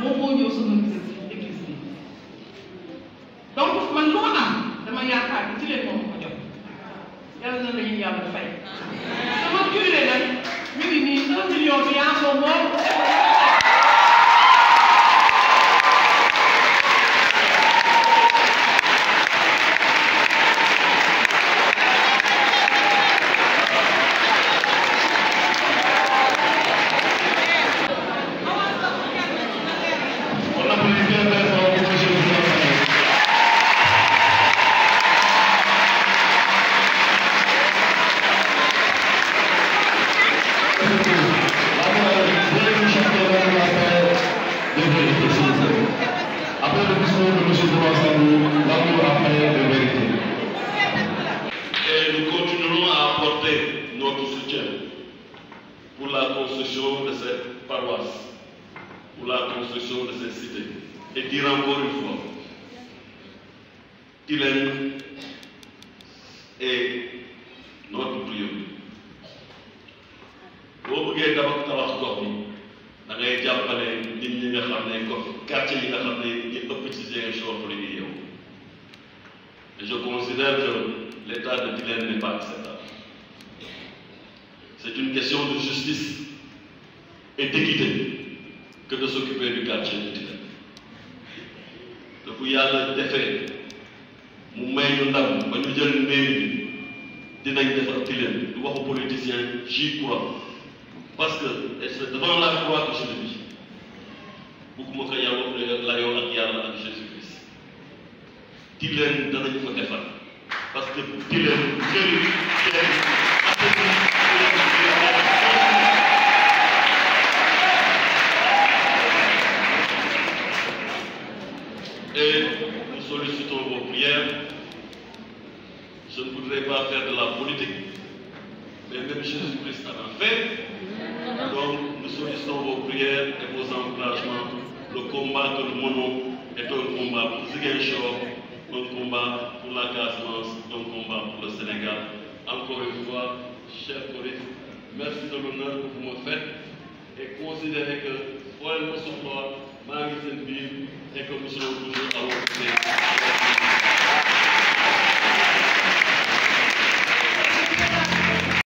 moom moo ñëw sama visite ci église bi. Donc man lu ma am dama yaakaar ni moom ko jox. Na lañu yàlla fay. Pour la construction de cette paroisse, pour la construction de cette cité. Et dire encore une fois, Tilène est notre priorité. je considère que l'état de Tilène n'est pas acceptable c'est une question de justice et d'équité que de s'occuper du quartier te bu yàlla defee mu may ñu ndam ba ñu jël mairie bi dinañ defar Tilène du waxu politicien j'y crois. Parce que c'est devant la croix que je le dis. Bugguma ko yow la yow ak yàlla ak Jésus Christ Tilène danañu ko defar. Parce que Tilène jëriñ et nous sollicitons vos prières je ne voudrais pas faire de la politique mais même Jésus-Christ en a fait donc, nous sollicitons vos prières et vos encouragements. Le combat nous menons est un combat pour Ziguinchor, un combat pour la Casamance, un combat pour le Sénégal. Encore une fois, cher Corinne, merci de l'honneur que vous me faites et considérez que, pour le soir, Marie Sainte-Ville et que